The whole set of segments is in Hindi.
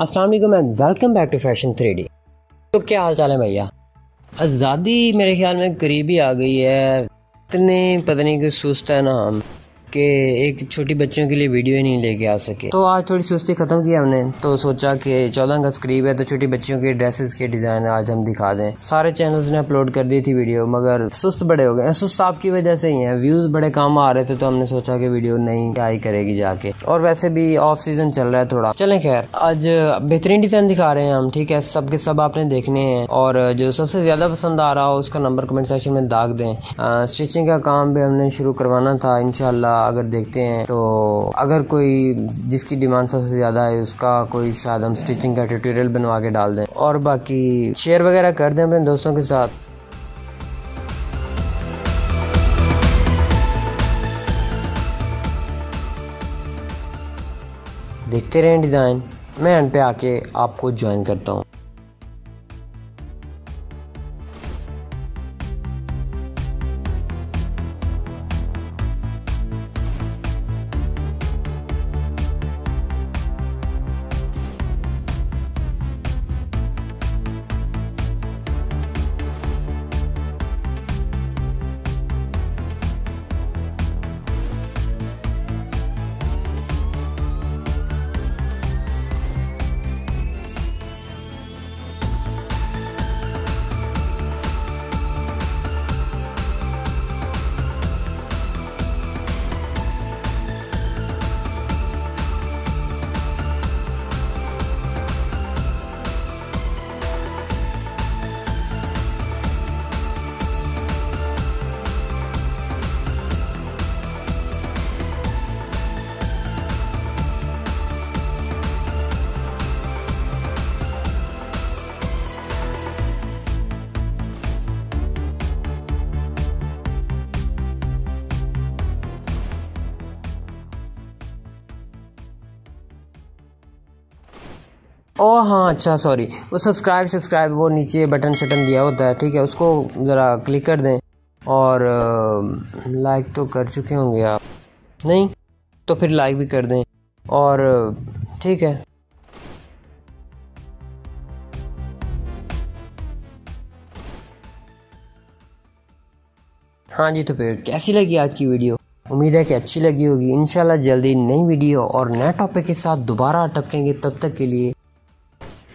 वालेकुम and welcome back to fashion three तो क्या हाल चाल है भैया? आज़ादी मेरे ख्याल में करीबी आ गई है। इतने पता नहीं कि सुस्त है ना हम। कि एक छोटी बच्चों के लिए वीडियो ही नहीं लेके आ सके। तो आज थोड़ी सुस्ती ख़त्म की हमने। तो सोचा कि चौदह अगस्त करीब है तो छोटी बच्चियों के ड्रेसेस के डिज़ाइन आज हम दिखा दें। सारे चैनल्स ने अपलोड कर दी थी वीडियो मगर सुस्त बड़े हो गए सुस्त आपकी वजह से ही है। व्यूज़ बड़े काम आ रहे थे तो हमने सोचा कि वीडियो नहीं क्या ही करेगी जाके। और वैसे भी ऑफ़ सीज़न चल रहा है थोड़ा। चले खैर, आज बेहतरीन डिज़ाइन दिखा रहे हैं हम, ठीक है? सब के सब आपने देखने हैं। और जो सबसे ज़्यादा पसंद आ रहा हो, उसका नंबर कमेंट सेक्शन में दाग दें। स्टिचिंग का काम भी हमने शुरू करवाना था इनशाला अगर देखते हैं तो अगर कोई जिसकी डिमांड सबसे ज़्यादा है, उसका कोई शायद हम स्टिचिंग का ट्यूटोरियल बनवा के डाल दें। और बाकी शेयर वगैरह कर दें अपने दोस्तों के साथ। देखते रहें डिज़ाइन मैं एंड पे आके आपको ज्वाइन करता हूँ। ओ हाँ अच्छा सॉरी वो सब्सक्राइब सब्सक्राइब वो नीचे बटन शटन दिया होता है, ठीक है? उसको ज़रा क्लिक कर दें और लाइक तो कर चुके होंगे आप। नहीं तो फिर लाइक भी कर दें और, ठीक है? हाँ जी तो फिर कैसी लगी आज की वीडियो? उम्मीद है कि अच्छी लगी होगी। इंशाल्लाह जल्दी नई वीडियो और नए टॉपिक के साथ दोबारा टपकेंगे तब तक के लिए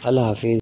अल्लाह हाफिज़।